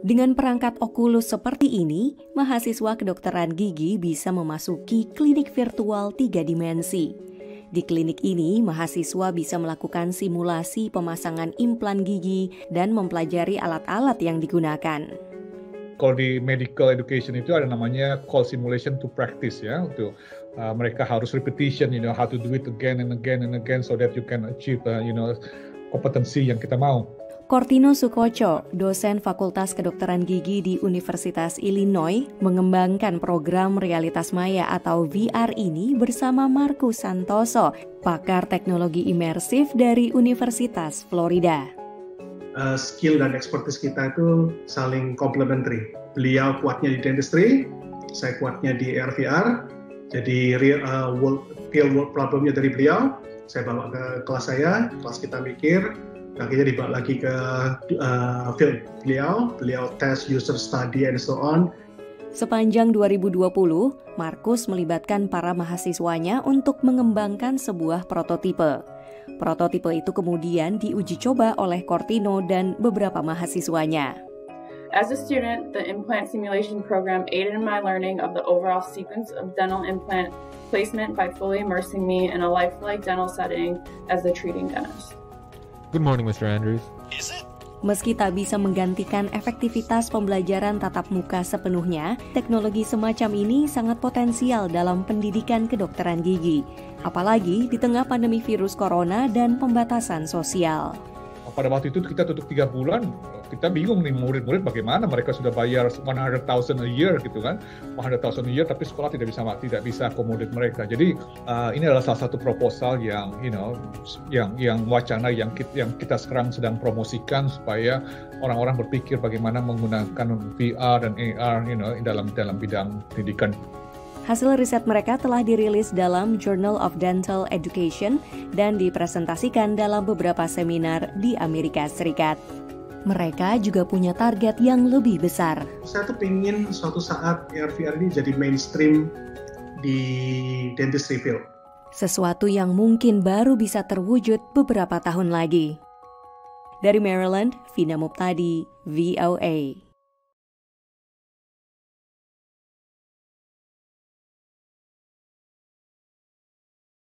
Dengan perangkat Oculus seperti ini, mahasiswa kedokteran gigi bisa memasuki klinik virtual tiga dimensi. Di klinik ini, mahasiswa bisa melakukan simulasi pemasangan implan gigi dan mempelajari alat-alat yang digunakan. Kalau di medical education itu ada namanya call simulation to practice ya, untuk uh, mereka harus repetition, you know, how to do it again and again and again so that you can achieve, uh, you know, kompetensi yang kita mau. Cortino Sukoco, dosen Fakultas Kedokteran Gigi di Universitas Illinois, mengembangkan program realitas maya atau VR ini bersama Marcus Santoso, pakar teknologi imersif dari Universitas Florida. Uh, skill dan expertise kita itu saling complementary. Beliau kuatnya di dentistry, saya kuatnya di AR VR. Jadi real, uh, world, real world problemnya dari beliau, saya bawa ke kelas saya, kelas kita mikir, akhirnya dibawa lagi ke uh, field beliau, beliau tes user study and so on. Sepanjang 2020, Markus melibatkan para mahasiswanya untuk mengembangkan sebuah prototipe. Prototipe itu kemudian diuji coba oleh Cortino dan beberapa mahasiswanya. As a student, the implant simulation program aided in my learning of the overall sequence of dental implant placement by fully immersing me in a lifelike dental setting as the treating dentist. Good morning, Mr. Andrews. Meski tak bisa menggantikan efektivitas pembelajaran tatap muka sepenuhnya, teknologi semacam ini sangat potensial dalam pendidikan kedokteran gigi, apalagi di tengah pandemi virus corona dan pembatasan sosial pada waktu itu kita tutup tiga bulan, kita bingung nih murid-murid bagaimana mereka sudah bayar 100,000 a year gitu kan, 100,000 a year tapi sekolah tidak bisa tidak bisa akomodir mereka. Jadi uh, ini adalah salah satu proposal yang you know yang yang wacana yang kita, yang kita sekarang sedang promosikan supaya orang-orang berpikir bagaimana menggunakan VR dan AR you know dalam dalam bidang pendidikan. Hasil riset mereka telah dirilis dalam Journal of Dental Education dan dipresentasikan dalam beberapa seminar di Amerika Serikat. Mereka juga punya target yang lebih besar. Saya tuh pengen suatu saat AR/VR ini jadi mainstream di dentistry field. Sesuatu yang mungkin baru bisa terwujud beberapa tahun lagi. Dari Maryland, Vina Muptadi, VOA.